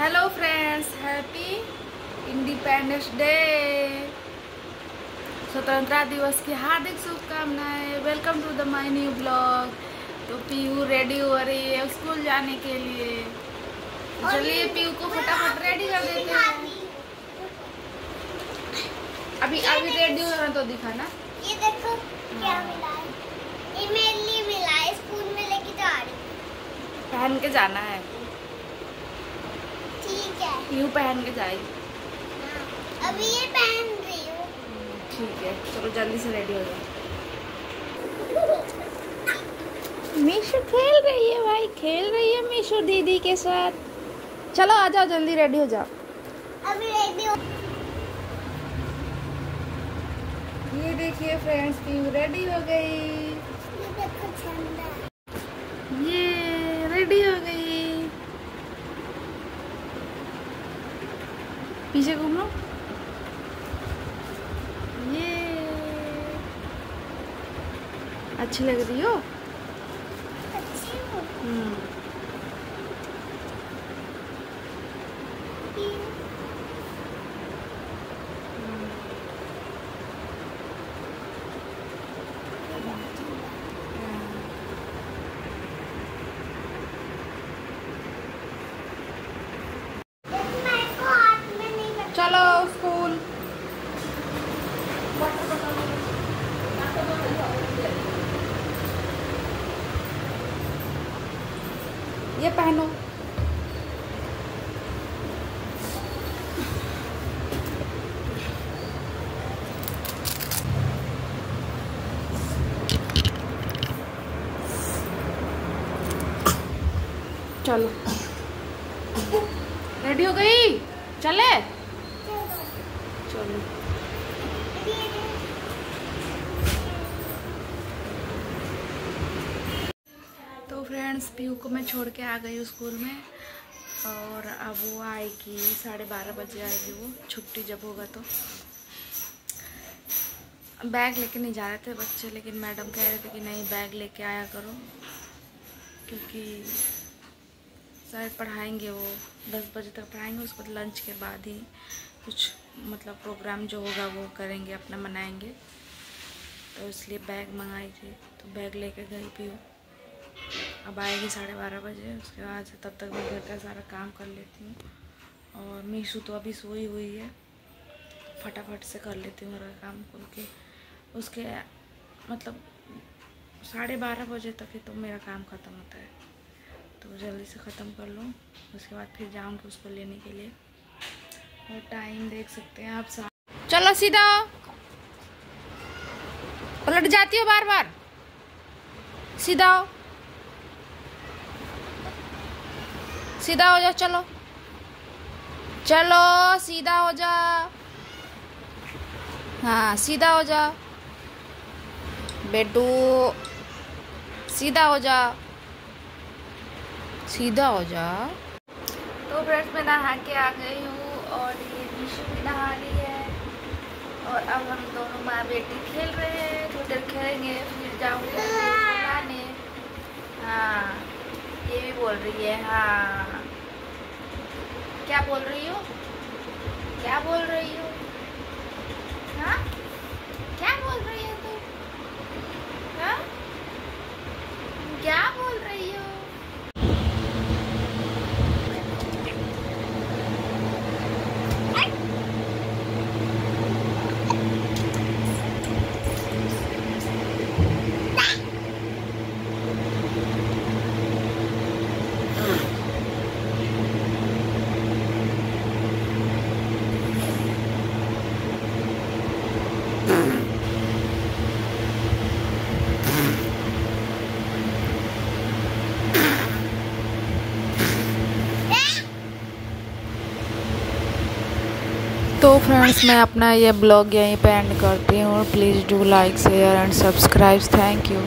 Hello friends happy independence day स्वतंत्रता दिवस की हार्दिक शुभकामनाएँ. Welcome to the my new blog तो पीयू रेडी हो रही है स्कूल जाने के लिए. चलिए पीयू को फटाफट रेडी कर देते हैं. अभी अभी रेडी हो रहा तो दिखाना. ये देखो क्या मिला है. ये मेरे लिए मिला है स्कूल में लेके जा रही हूँ। पहन के जाना है. ठीक है पहन के जाएगी। हाँ। अभी ये पहन रही हूँ। ठीक है चलो जल्दी से रेडी हो जाओ। मीशू खेल रही है भाई खेल रही है मीशू दीदी के साथ। चलो आ जाओ जल्दी रेडी हो जाओ। अभी रेडी हो ये देखिए फ्रेंड्स पीयू रेडी हो गई। ये देखो ये रेडी हो गई पीछे घूमो ये अच्छी लग रही हो अच्छी हूँ हम्म मेरे को हाथ में नहीं लगा चलो स्कूल ये पहनो। चलो। रेडी हो गई? चले? चलो। फ्रेंड्स पीयू को मैं छोड़ के आ गई हूँ स्कूल में। और अब वो आएगी, साढ़े बारह बजे आएगी वो, छुट्टी जब होगा तो। बैग लेके नहीं जा रहे थे बच्चे, लेकिन मैडम कह रहे थे कि नहीं, बैग लेके आया करो। क्योंकि शायद पढ़ाएँगे वो, दस बजे तक पढ़ाएँगे, उसके बाद लंच के बाद ही कुछ मतलब प्रोग्राम जो होगा वो करेंगे, अपना मनाएँगे। तो इसलिए बैग मंगाई थी तो बैग लेके गई पीयू अब आएगी साढ़े बारह बजे, उसके बाद तब तक मैं घर का सारा काम कर लेती हूँ। और मीशू तो अभी सोई हुई है, फटाफट से कर लेती हूँ मेरा काम क्योंकि उसके मतलब साढ़े बारह बजे तक ही तो मेरा काम ख़त्म होता है। तो जल्दी से ख़त्म कर लूँ, उसके बाद फिर जाऊँगी उसको लेने के लिए। और टाइम देख सकते हैं आप चलो सीधा। पलट जाती हो बार बार। सीधा। सीधा हो जाओ, चलो। चलो, सीधा हो जाओ। हाँ सीधा हो जाओ। बेटू, सीधा हो जाओ। सीधा हो जाओ। तो फ्रेंड्स, मैं नहा के आ गई हूँ और ये निशु भी नहा रही है। और अब हम दोनों माँ बेटी खेल रहे हैं। थोड़ी देर खेलेंगे, फिर जाऊँगी हाँ। ये भी बोल रही है हाँ। क्या बोल रही हो? क्या बोल रही हो? हाँ? क्या बोल रही हो? तो फ्रेंड्स मैं अपना ये ब्लॉग यहीं पे एंड करती हूँ। Please do like share and subscribe thank you